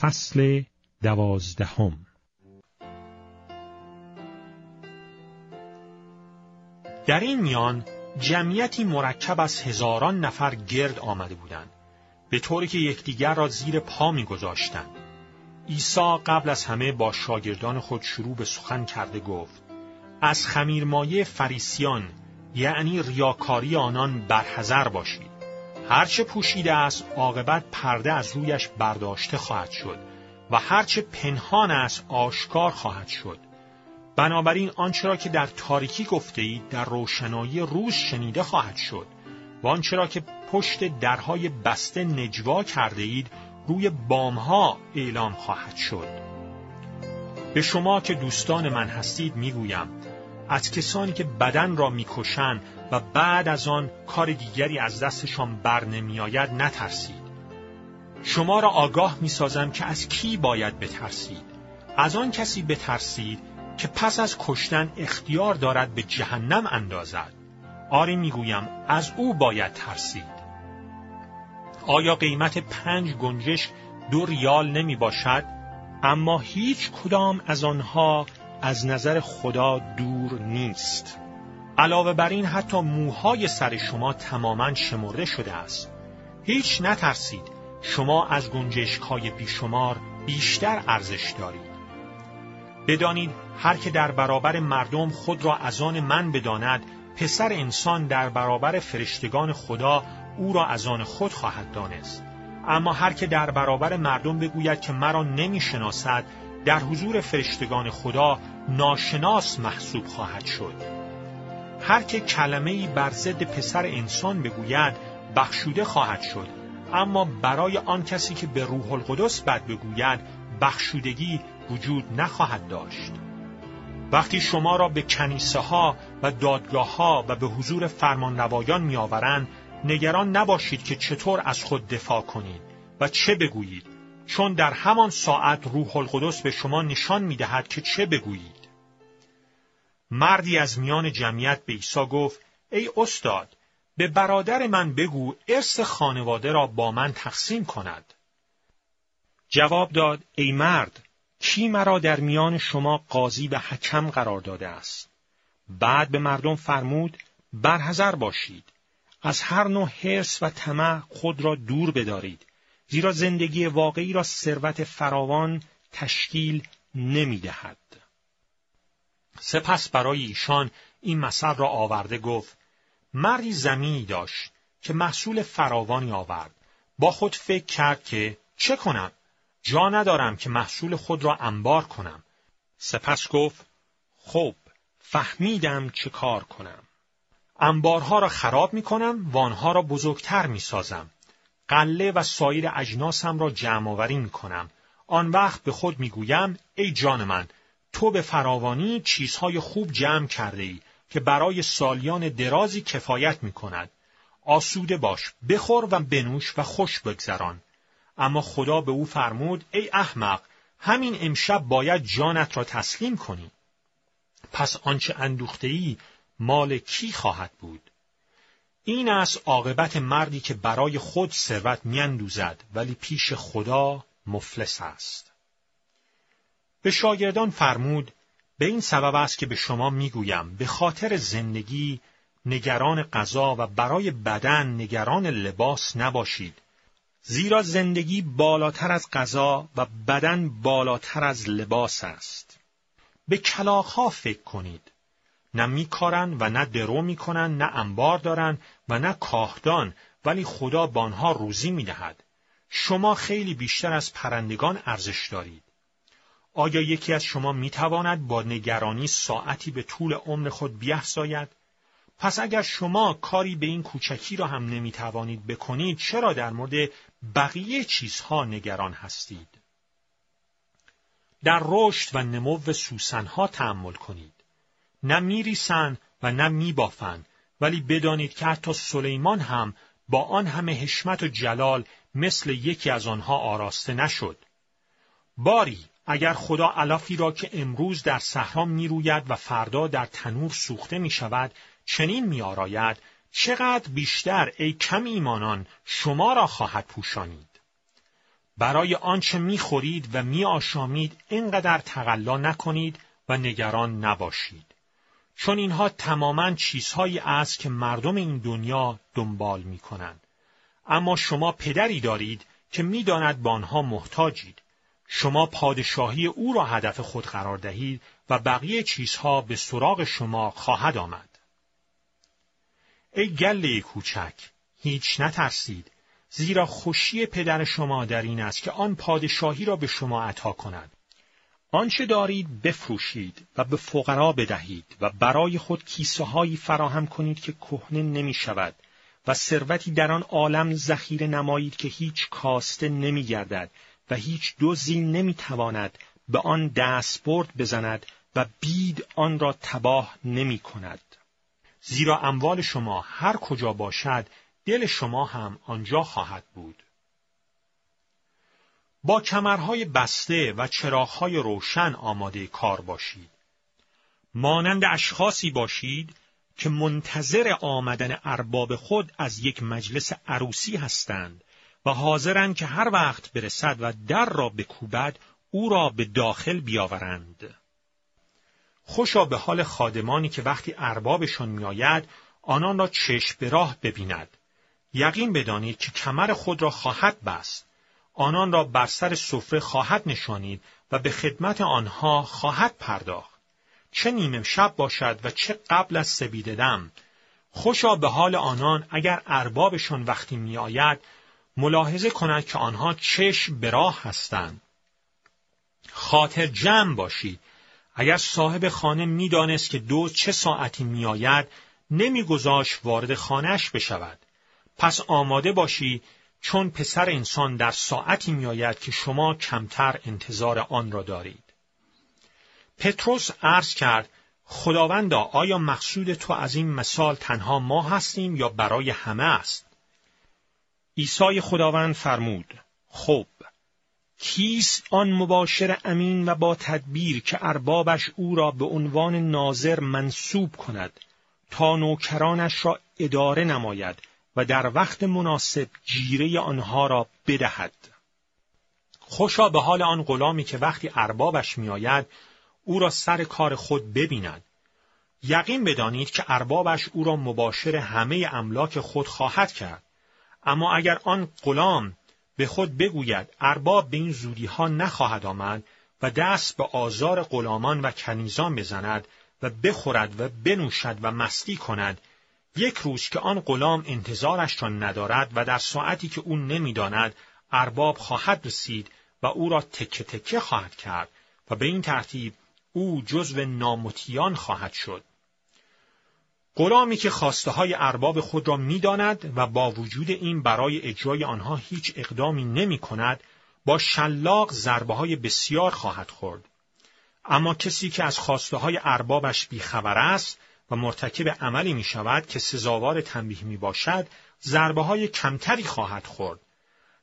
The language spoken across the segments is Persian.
فصل دوازدهم. در این میان جمعیتی مرکب از هزاران نفر گرد آمده بودند. به طوری که یکدیگر را زیر پا میگذاشتند. عیسی قبل از همه با شاگردان خود شروع به سخن کرده گفت از خمیرمایه فریسیان یعنی ریاکاری آنان برحذر باشید. هرچه پوشیده است عاقبت پرده از رویش برداشته خواهد شد و هرچه پنهان است آشکار خواهد شد. بنابراین آنچه را که در تاریکی گفته اید در روشنایی روز شنیده خواهد شد و آنچه را که پشت درهای بسته نجوا کرده اید روی بامها اعلام خواهد شد. به شما که دوستان من هستید می‌گویم از کسانی که بدن را می‌کشند و بعد از آن کار دیگری از دستشان بر نمیآید نترسید. شما را آگاه می‌سازم که از کی باید بترسید. از آن کسی بترسید که پس از کشتن اختیار دارد به جهنم اندازد. آری می‌گویم از او باید ترسید. آیا قیمت پنج گنجش دو ریال نمی باشد؟ اما هیچ کدام از آنها از نظر خدا دور نیست. علاوه بر این حتی موهای سر شما تماما شمرده شده است. هیچ نترسید شما از گنجشکای بیشمار بیشتر ارزش دارید. بدانید هر که در برابر مردم خود را از آن من بداند پسر انسان در برابر فرشتگان خدا او را از آن خود خواهد دانست اما هر که در برابر مردم بگوید که مرا نمی‌شناسد در حضور فرشتگان خدا ناشناس محسوب خواهد شد. هر که کلمه ای بر ضد پسر انسان بگوید بخشوده خواهد شد. اما برای آن کسی که به روح القدس بد بگوید بخشودگی وجود نخواهد داشت. وقتی شما را به کنیسه ها و دادگاه ها و به حضور فرمانروایان میآورند نگران نباشید که چطور از خود دفاع کنید و چه بگویید. چون در همان ساعت روح القدس به شما نشان می دهد که چه بگویید. مردی از میان جمعیت به عیسی گفت ای استاد به برادر من بگو ارث خانواده را با من تقسیم کند. جواب داد ای مرد کی مرا در میان شما قاضی و حکم قرار داده است؟ بعد به مردم فرمود برحذر باشید. از هر نوع حرس و طمع خود را دور بدارید. زیرا زندگی واقعی را ثروت فراوان تشکیل نمی دهد. سپس برای ایشان این مثل را آورده گفت مردی زمینی داشت که محصول فراوانی آورد با خود فکر کرد که چه کنم جا ندارم که محصول خود را انبار کنم سپس گفت خب فهمیدم چه کار کنم انبارها را خراب می کنم و آنها را بزرگتر می سازم. قله و سایر اجناسم را جمع آوری می کنم. آن وقت به خود می گویم ای جان من تو به فراوانی چیزهای خوب جمع کرده ای که برای سالیان درازی کفایت می کند. آسوده باش، بخور و بنوش و خوش بگذران. اما خدا به او فرمود ای احمق همین امشب باید جانت را تسلیم کنی. پس آنچه اندوخته ای مال کی خواهد بود این است عاقبت مردی که برای خود ثروت میاندوزد ولی پیش خدا مفلس است. به شاگردان فرمود به این سبب است که به شما می‌گویم به خاطر زندگی نگران غذا و برای بدن نگران لباس نباشید. زیرا زندگی بالاتر از غذا و بدن بالاتر از لباس است. به کلاخها فکر کنید. نه میکارن و نه درو می‌کنن نه انبار دارن و نه کاهدان ولی خدا به آنها روزی می‌دهد. شما خیلی بیشتر از پرندگان ارزش دارید. آیا یکی از شما می‌تواند با نگرانی ساعتی به طول عمر خود بیافزاید پس اگر شما کاری به این کوچکی را هم نمی‌توانید بکنید چرا در مورد بقیه چیزها نگران هستید؟ در رشد و نمو سوسنها تحمل کنید. نه میریسند و نه میبافند ولی بدانید که حتی سلیمان هم با آن همه حشمت و جلال مثل یکی از آنها آراسته نشد. باری اگر خدا علافی را که امروز در صحرا می‌روید و فردا در تنور سوخته می شود چنین می آراید چقدر بیشتر ای کم ایمانان شما را خواهد پوشانید. برای آنچه می‌خورید و میآشامید اینقدر تقلا نکنید و نگران نباشید. چون اینها تماما چیزهایی است که مردم این دنیا دنبال می کنند. اما شما پدری دارید که می‌داند به آنها محتاجید. شما پادشاهی او را هدف خود قرار دهید و بقیه چیزها به سراغ شما خواهد آمد. ای گله کوچک، هیچ نترسید، زیرا خوشی پدر شما در این است که آن پادشاهی را به شما عطا کند. آنچه دارید بفروشید و به فقرا بدهید و برای خود کیسه هایی فراهم کنید که کهنه نمی شود و ثروتی در آن عالم ذخیره نمایید که هیچ کاسته نمی گردد و هیچ دوزی نمی تواند به آن دستبرد بزند و بید آن را تباه نمی کند. زیرا اموال شما هر کجا باشد دل شما هم آنجا خواهد بود. با کمرهای بسته و چراغهای روشن آماده کار باشید. مانند اشخاصی باشید که منتظر آمدن ارباب خود از یک مجلس عروسی هستند و حاضرند که هر وقت برسد و در را بکوبد او را به داخل بیاورند. خوشا به حال خادمانی که وقتی اربابشان میآید آنان را چشم به راه ببیند. یقین بدانید که کمر خود را خواهد بست. آنان را بر سر سفره خواهد نشانید و به خدمت آنها خواهد پرداخت. چه نیمه شب باشد و چه قبل از سبیده دم. خوشا به حال آنان اگر اربابشان وقتی میآید ملاحظه کنند که آنها چشم به راه هستند. خاطر جمع باشید. اگر صاحب خانه می‌دانست که دو چه ساعتی میآید نمیگذاشت وارد خانهش بشود. پس آماده باشی چون پسر انسان در ساعتی میآید که شما کمتر انتظار آن را دارید. پتروس عرض کرد خداوندا آیا مقصود تو از این مثال تنها ما هستیم یا برای همه است؟ عیسی خداوند فرمود خب کیست آن مباشر امین و با تدبیر که اربابش او را به عنوان ناظر منصوب کند تا نوکرانش را اداره نماید و در وقت مناسب جیره آنها را بدهد. خوشا به حال آن غلامی که وقتی اربابش میآید او را سر کار خود ببیند. یقین بدانید که اربابش او را مباشر همه املاک خود خواهد کرد. اما اگر آن غلام به خود بگوید ارباب به این زودی ها نخواهد آمد و دست به آزار غلامان و کنیزان بزند و بخورد و بنوشد و مستی کند یک روز که آن غلام انتظارش را ندارد و در ساعتی که او نمی‌داند ارباب خواهد رسید و او را تکه تکه خواهد کرد و به این ترتیب او جزو نامتیان خواهد شد. غلامی که خواسته های ارباب خود را می‌داند و با وجود این برای اجرای آنها هیچ اقدامی نمی کند، با شلاق ضربه های بسیار خواهد خورد. اما کسی که از خواسته های اربابش بیخبر است و مرتکب عملی می شود که سزاوار تنبیه می باشد، ضربه های کمتری خواهد خورد.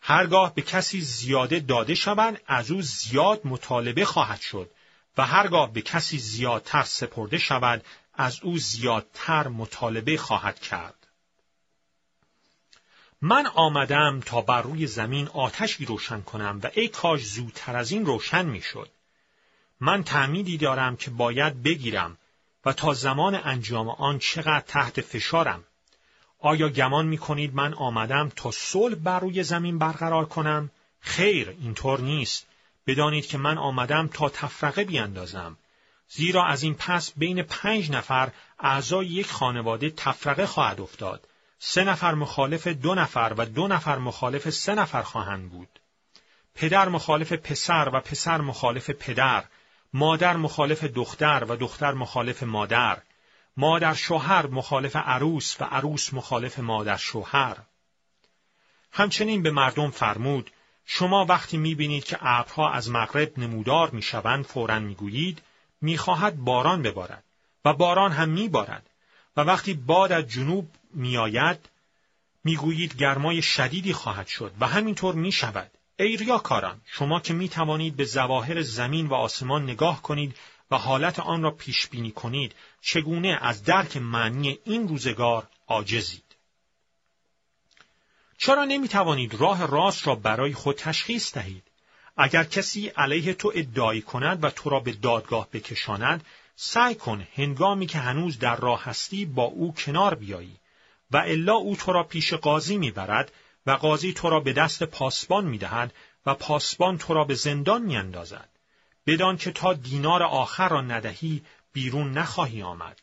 هرگاه به کسی زیاده داده شود، از او زیاد مطالبه خواهد شد و هرگاه به کسی زیادتر سپرده شود، از او زیادتر مطالبه خواهد کرد. من آمدم تا بر روی زمین آتشی روشن کنم و ای کاش زودتر از این روشن می‌شد. من تعمیدی دارم که باید بگیرم و تا زمان انجام آن چقدر تحت فشارم. آیا گمان می کنید من آمدم تا صلح بر روی زمین برقرار کنم؟ خیر اینطور نیست. بدانید که من آمدم تا تفرقه بیاندازم. زیرا از این پس بین پنج نفر اعضای یک خانواده تفرقه خواهد افتاد. سه نفر مخالف دو نفر و دو نفر مخالف سه نفر خواهند بود. پدر مخالف پسر و پسر مخالف پدر مادر مخالف دختر و دختر مخالف مادر، مادر شوهر مخالف عروس و عروس مخالف مادر شوهر. همچنین به مردم فرمود شما وقتی می‌بینید که ابرها از مغرب نمودار می‌شوند فورا می‌گویید می‌خواهد باران ببارد و باران هم میبارد. و وقتی باد از جنوب میآید می‌گویید گرمای شدیدی خواهد شد و همینطور می‌شود. ای ریاکاران شما که می توانید به زواهر زمین و آسمان نگاه کنید و حالت آن را پیش بینی کنید چگونه از درک معنی این روزگار عاجزید چرا نمی توانید راه راست را برای خود تشخیص دهید؟ اگر کسی علیه تو ادعای کند و تو را به دادگاه بکشاند، سعی کن هنگامی که هنوز در راه هستی با او کنار بیایی و الا او تو را پیش قاضی می‌برد و قاضی تو را به دست پاسبان می‌دهد و پاسبان تو را به زندان میاندازد. بدان که تا دینار آخر را ندهی بیرون نخواهی آمد.